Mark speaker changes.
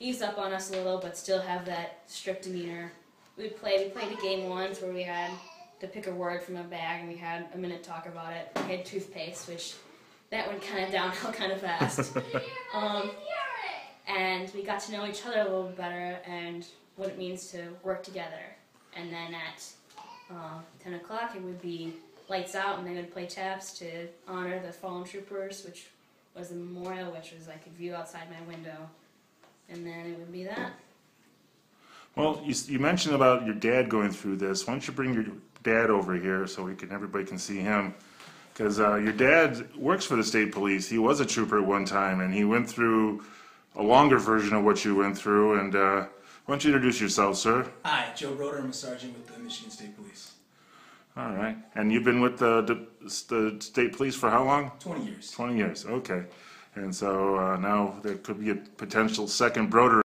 Speaker 1: ease up on us a little, but still have that strict demeanor. We play. We played a game once where we had to pick a word from a bag, and we had a minute to talk about it. We had toothpaste, which that went kind of downhill kind of fast. um, and we got to know each other a little bit better and what it means to work together. And then at uh, 10 o'clock, it would be lights out, and they would play taps to honor the fallen troopers, which was the memorial, which was I could view outside my window. And then it would be that.
Speaker 2: Well, you, s- you mentioned about your dad going through this. Why don't you bring your dad over here so we can everybody can see him? Because uh, your dad works for the state police. He was a trooper at one time, and he went through a longer version of what you went through. And uh, why don't you introduce yourself, sir?
Speaker 3: Hi, Joe Broder. I'm a sergeant with the Michigan State Police.
Speaker 2: All right. And you've been with the, the, the state police for how long?
Speaker 3: 20 years.
Speaker 2: 20 years. Okay. And so uh, now there could be a potential second Broder